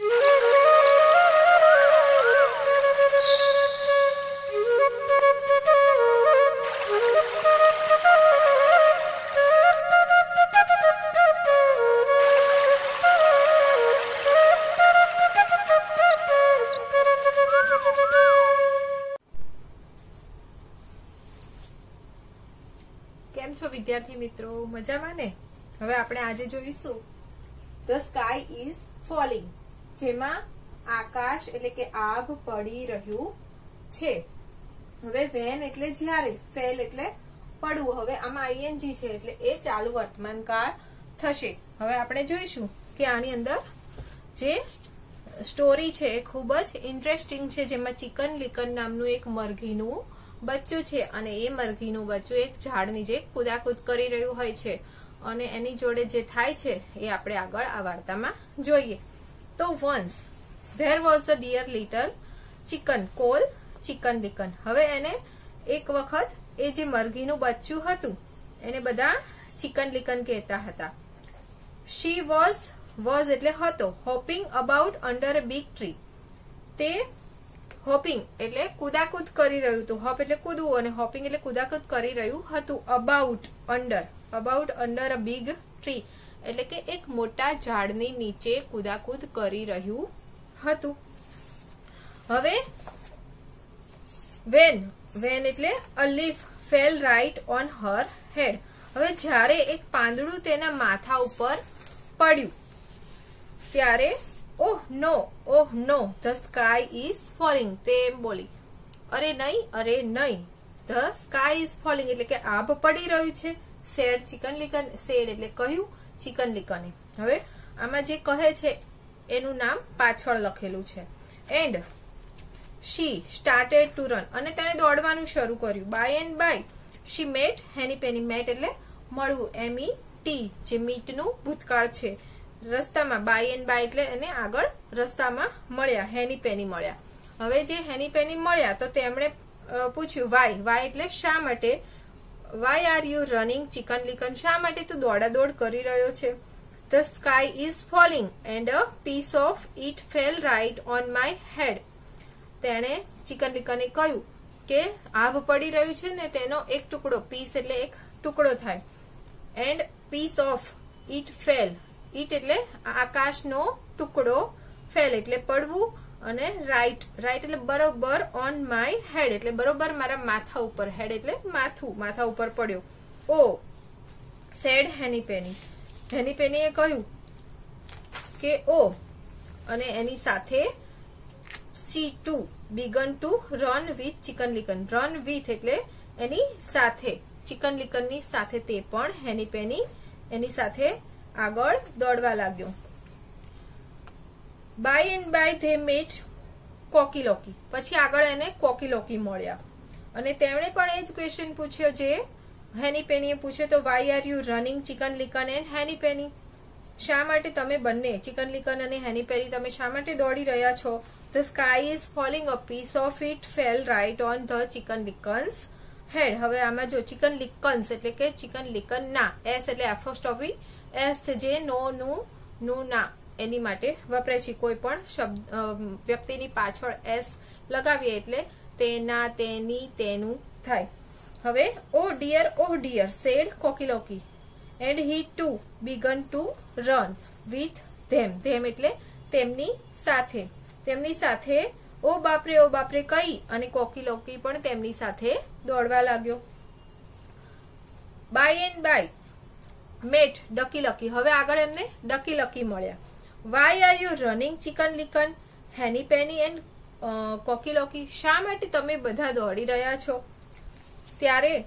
કેમ છો વિદ્યાર્થી મિત્રો? મજામાં ને? હવે આપણે આજે જોઈશું ધ સ્કાય ઇઝ ફોલિંગ જેમાં આકાશ એટલે કે આભ પડી રહ્યું છે. હવે વેન એટલે જ્યારે, ફેલ એટલે પડવું. હવે આમાં આઈએનજી છે એટલે એ ચાલુ વર્તમાન કાળ થશે. હવે આપણે જોઈશું કે આની અંદર જે સ્ટોરી છે એ ખૂબ જ ઇન્ટરેસ્ટિંગ છે, જેમાં ચિકન લિકન નામનું એક મરઘીનું બચ્ચું છે અને એ મરઘીનું બચ્ચું એક ઝાડ નીચે કુદાકુદ કરી રહ્યું હોય છે. અને એની જોડે જે થાય છે એ આપણે આગળ આ વાર્તામાં જોઈએ. તો once there was the dear little chicken call chicken Dicken હવે એને એક વખત એ જે મરઘીનું બચ્ચું હતું, એને બધા ચિકન લિકન કહેતા હતા. શી વોઝ વોઝ એટલે હતો hopping about under a big tree તે હોપિંગ એટલે કુદાકુદ કરી રહ્યું હતું. હોપ એટલે કૂદવું અને હોપિંગ એટલે કુદાકુદ કરી રહ્યું હતું. About under about under a big tree એટલે કે એક મોટા ઝાડની નીચે કુદાકુદ કરી રહ્યું હતું. હવે, વેન વેન એટલે a leaf fell right on her head હવે જ્યારે એક પાંદડું તેના માથા ઉપર પડ્યું, ત્યારે, ઓહ no oh no the sky is falling તે એમ બોલી, અરે નહીં અરે નહીં ધ સ્કાય ઇઝ ફોલિંગ એટલે કે આભ પડી રહ્યું છે. શેડ ચિકન લિકન શેડ એટલે કહ્યું. ચિકન લિકને હવે આમાં જે કહે છે, એનું નામ પાછળ લખેલું છે. And she started to run અને તેણે દોડવાનું શરૂ કર્યું. By and by she met Henny Penny met એટલે મળવું. એમઈ ટી જે મીટનું ભૂતકાળ છે. રસ્તામાં બાય એન્ડ બાય એટલે એને આગળ રસ્તામાં મળ્યા. હેની પેની મળ્યા. હવે જે હેની પેની મળ્યા, તો તેમણે પૂછ્યું વાય વાય એટલે શા માટે why are you running Chicken Licken શા માટે તું દોડાદોડ કરી રહ્યો છે? The sky is falling and a piece of it fell right on my head તેણે ચિકન લિકને કહ્યું કે આભ પડી રહ્યું છે ને તેનો એક ટુકડો પીસ એટલે એક ટુકડો થાય. And piece of it fell it એટલે આકાશનો ટુકડો ફેલ એટલે પડવું અને રાઈટ રાઈટ એટલે બરોબર ઓન માય હેડ એટલે બરોબર મારા માથા ઉપર હેડ એટલે માથું, માથા ઉપર પડ્યો. ઓ સેડ હેની પેની હેની પેનીએ કહ્યું કે ઓ અને એની સાથે she too began to run with Chicken Licken run with એટલે એની સાથે ચિકન લિકનની સાથે તે પણ હેની પેની એની સાથે આગળ દોડવા લાગ્યો. By and by they met Cocky Locky પછી આગળ એને કોકીલોકી મળ્યા. અને તેમણે પણ એ જ ક્વેશ્ચન પૂછ્યો જે હેની પેનીએ પૂછ્યો, તો why are you running Chicken Licken and Henny Penny શા માટે તમે બંને ચિકન લિકન અને હેની પેની તમે શા માટે દોડી રહ્યા છો? The sky is falling a piece of it fell right on the Chicken Licken's head હવે આમાં જો ચિકન લિકન્સ એટલે કે ચિકન લિકન ના એસ એટલે એફોસ્ટોપી એસ છે જે નો નું નું ના. એની માટે વપરાય છે. કોઈ પણ શબ્દ વ્યક્તિની પાછળ એસ લગાવીએ એટલે તેના, તેની, તેનું થાય. હવે, ઓ dear oh dear, said Cocky Locky. And he too began to run with them. Them એટલે તેમની સાથે. તેમની સાથે, ઓ બાપરે ઓ બાપરે કહી અને કોકિલોકી પણ તેમની સાથે દોડવા લાગ્યો. By and by. Met Ducky Lucky હવે આગળ એમને ડકી લકી મળ્યા. Why are you running Chicken Licken Henny Penny and Cocky Locky શા માટે તમે બધા દોડી રહ્યા છો? ત્યારે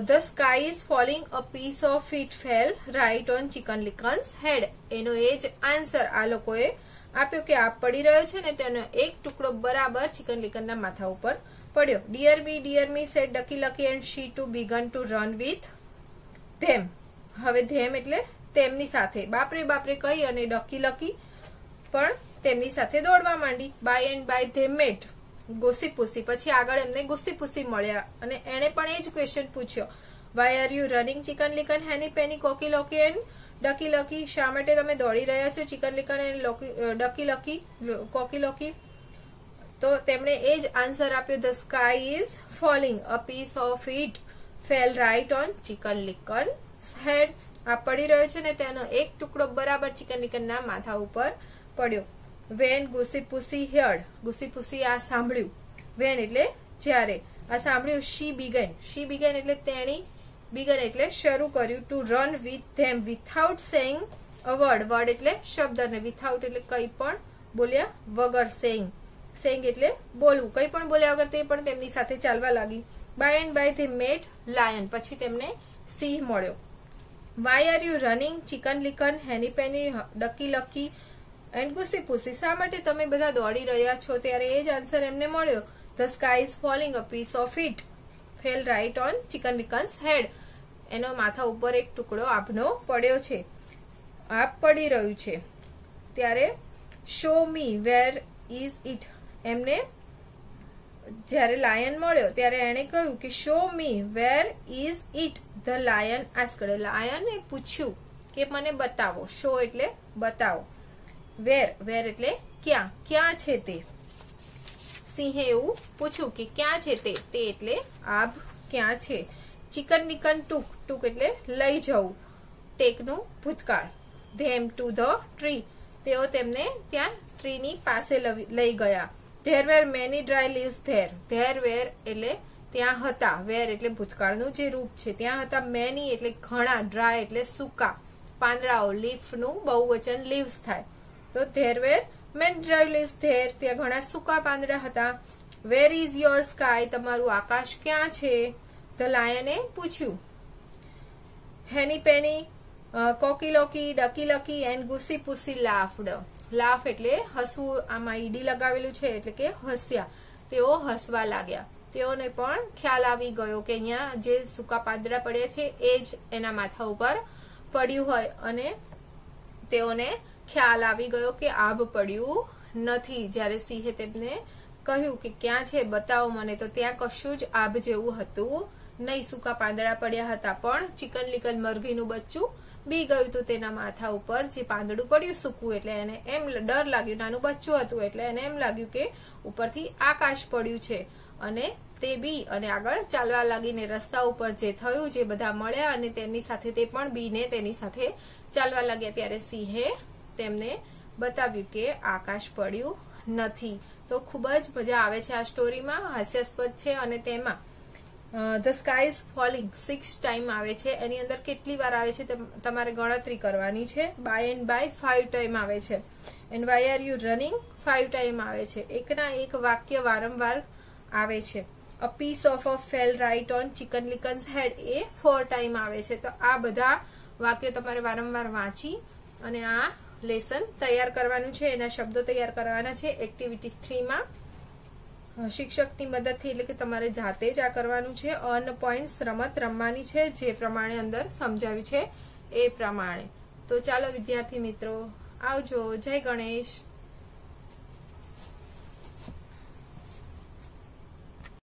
the sky is falling a piece of it fell right on Chicken Licken's head એનો એ જ આન્સર આ લોકોએ આપ્યો કે આપ પડી રહ્યો છે ને તેનો એક ટુકડો બરાબર ચિકન લિકનના માથા ઉપર પડ્યો. Dear be dear me said Ducky Lucky and she too began to run with them હવે ધેમ એટલે તેમની સાથે. બાપરે બાપરે કહી અને ડકી લકી પણ તેમની સાથે દોડવા માંડી. By and by they met Poosey. પછી આગળ એમને ગુસ્સી મળ્યા. અને એણે પણ એ જ ક્વેશ્ચન પૂછ્યો. Why are you running Chicken Licken Henny Penny Cocky Locky and Ducky Lucky શા માટે તમે દોડી રહ્યા છો Chicken Licken and Ducky Lucky Cocky Locky તો તેમણે એ જ આન્સર આપ્યો. The sky is falling a piece of it fell right on Chicken Licken head આ પડી રહ્યો છે ને તેનો એક ટુકડો બરાબર ચિકન નિકનના માથા ઉપર પડ્યો. When Goosey Poosey heard Goosey આ સાંભળ્યું. વેન એટલે જ્યારે. આ સાંભળ્યું શી બિગન શી બિગન એટલે તેણી બિગન એટલે શરૂ કર્યું to run with them without saying a word word એટલે શબ્દ અને વિથઆઉટ એટલે કંઈ પણ બોલ્યા વગર સેઇંગ સેઇંગ એટલે બોલવું. કંઈ પણ બોલ્યા વગર તે પણ તેમની સાથે ચાલવા લાગી. By and by they met lion પછી તેમને સિંહ મળ્યો. Why are you running Chicken Licken Henny Penny Ducky Lucky and Goosey Poosey શા માટે તમે બધા દોડી રહ્યા છો? ત્યારે એ જ આન્સર એમને મળ્યો. The sky is falling a piece of it fell right on Chicken Licken's head એનો માથા ઉપર એક ટુકડો આભનો પડ્યો છે. આપ પડી રહ્યું છે. ત્યારે show me where is it એમને જ્યારે લાયન મળ્યો ત્યારે એણે કહ્યું કે show me where is it the lion asked લાયને પૂછ્યું કે, મને બતાવો. શો એટલે બતાવો. વેર વેર એટલે ક્યાં? ક્યાં છે તે? સિંહે એવું પૂછ્યું કે, ક્યાં છે તે? તે એટલે, આભ, ક્યાં છે? ચિકન નિકન ટૂંક ટૂંક એટલે લઈ જવું. ટેકનું ભૂતકાળ. ધેમ ટુ ધ ટ્રી તેઓ તેમને ત્યાં ટ્રીની પાસે લઈ ગયા. There were many dry leaves there there were એટલે ત્યાં હતા. વેર એટલે ભૂતકાળનું જે રૂપ છે. ત્યાં હતા મેની એટલે ઘણા ડ્રાય એટલે સૂકા. પાંદડાઓ લીફનું બહુવચન લીવ્સ થાય. તો there were many dry leaves there ત્યાં ઘણા સૂકા પાંદડા હતા. વેર ઇઝ યોર સ્કાય તમારું આકાશ ક્યાં છે? ધ લાયને પૂછ્યું. Henny Penny Cocky Locky, Ducky Lucky and Goosey Poosey laughed. Laugh એટલે હસવું, આમાં ઈડી લગાવેલું છે એટલે કે હસ્યા. તેઓ હસવા લાગ્યા. તેઓને પણ ખ્યાલ આવી ગયો કે અહીંયા જે સૂકા પાંદડા પડ્યા છે, એ જ એના માથા ઉપર પડ્યું હોય. અને તેઓને ખ્યાલ આવી ગયો કે આભ પડ્યું નથી. જ્યારે સિંહે તેમને કહ્યું કે ક્યાં છે, બતાવો મને. તો ત્યાં કશું જ આભ જેવું હતું નહીં. સૂકા પાંદડા પડ્યા હતા. પણ ચિકન લિકન મરઘીનું બચ્ચું બી ગયું હતું તેના માથા ઉપર, જે પાંદડું પડ્યું સૂકવું એટલે એને એમ ડર લાગ્યું, નાનું બચ્ચું હતું એટલે એને એમ લાગ્યું કે ઉપરથી આકાશ પડ્યું છે. અને તે બી, અને આગળ ચાલવા લાગીને રસ્તા ઉપર જે થયું, જે બધા મળ્યા અને તેની સાથે તે પણ બીને તેની સાથે ચાલવા લાગ્યા. ત્યારે સિંહે તેમને બતાવ્યું કે આકાશ પડ્યું નથી. તો ખૂબ જ મજા આવે છે આ સ્ટોરીમાં હાસ્યાસ્પદ છે અને તેમાં the sky falling six time આવે છે. એની અંદર કેટલી વાર આવે છે તમારે ગણતરી કરવાની છે. By and by five time આવે છે. And why are you running five time આવે છે. એકના એક વાક્ય વારંવાર આવે છે. A piece of a fell right on Chicken Licken's head A four time આવે છે. તો આ બધા વાક્યો તમારે વારંવાર વાંચી અને આ લેસન તૈયાર કરવાનું છે. એના શબ્દો તૈયાર કરવાના છે. એક્ટિવિટી થ્રીમાં શિક્ષકની મદદથી એટલે કે તમારે જાતે જ આ કરવાનું છે. અન પોઈન્ટ્સ રમત રમવાની છે, જે પ્રમાણે અંદર સમજાવ્યું છે એ પ્રમાણે. તો ચાલો વિદ્યાર્થી મિત્રો, આવજો. જય ગણેશ.